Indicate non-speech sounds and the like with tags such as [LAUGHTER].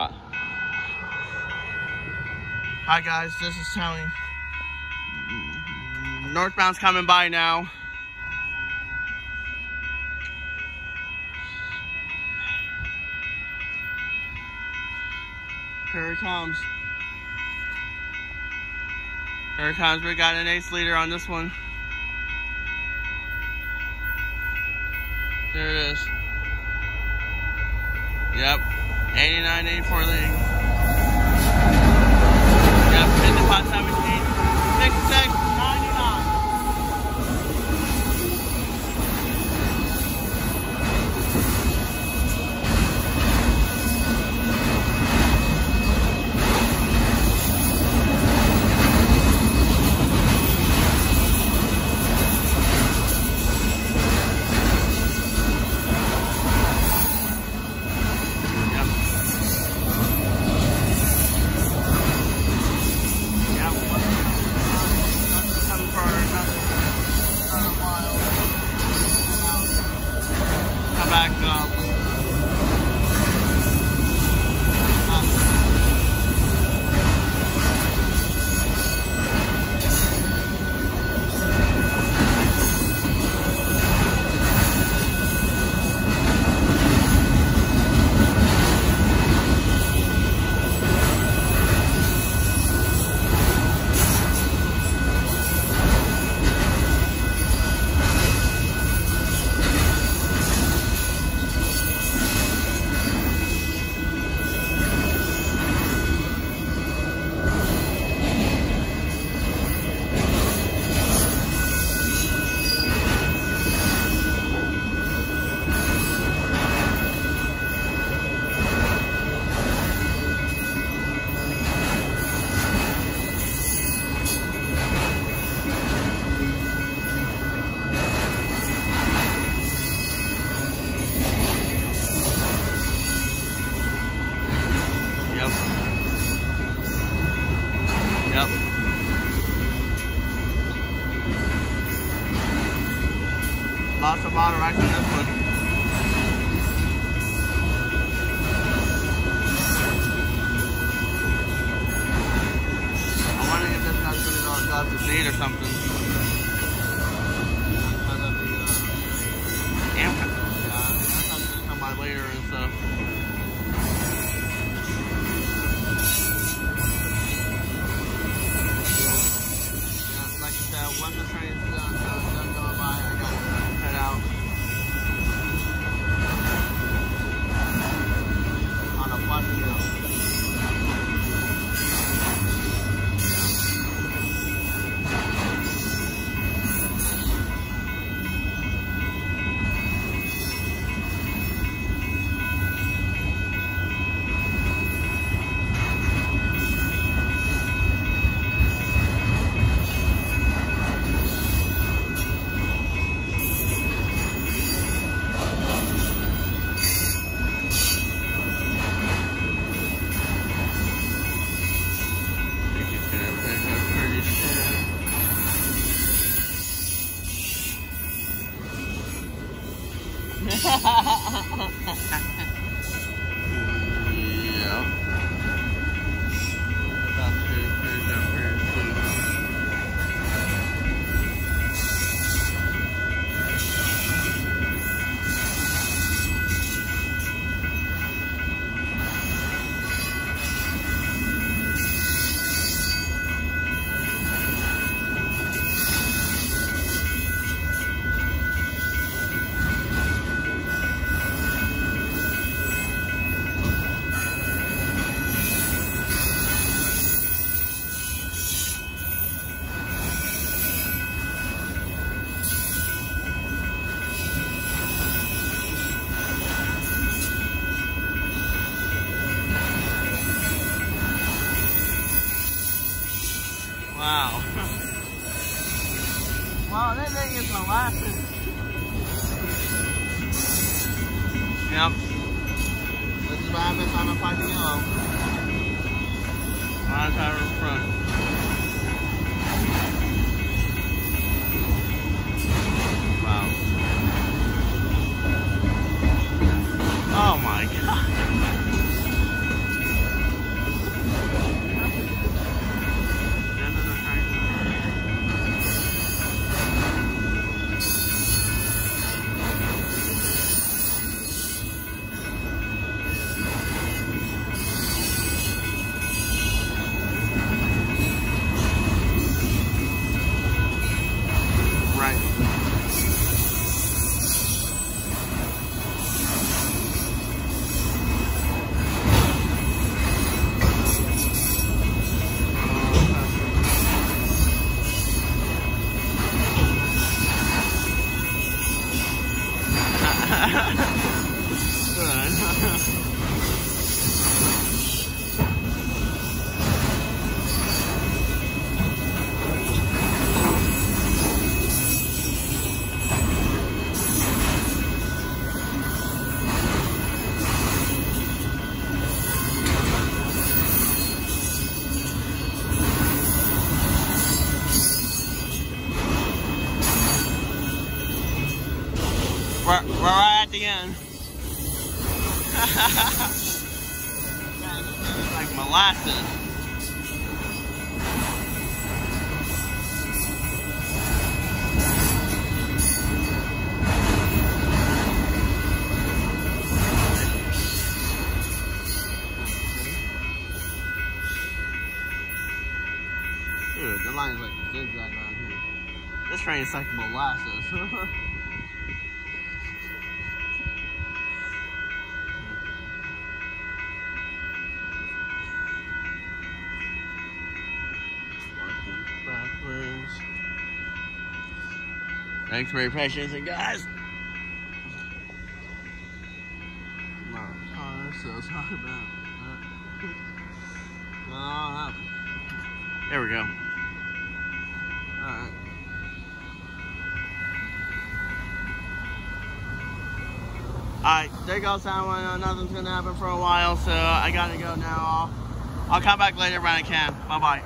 Hi guys, this is Tony. Northbound's coming by now. Here he comes. Here he comes. We got an ace leader on this one. There it is. Yep. 89, 84 leading. Hit the pot 17. 66, 99. Yep. Lots of water [LAUGHS] yeah. About to pick up pretty soon. Wow. [LAUGHS] wow, that thing is molasses. Yep. This is what happens on a fighting yellow. Last tire in front. Again. [LAUGHS] like molasses. Dude, the line's like zigzag around here. This train is like molasses. [LAUGHS] Thanks for your patience, and guys. No, oh, so sorry about that. there we go. Alright. Alright, there goes that one. Nothing's gonna happen for a while, so I gotta go now. I'll, I'll come back later when I can. Bye bye.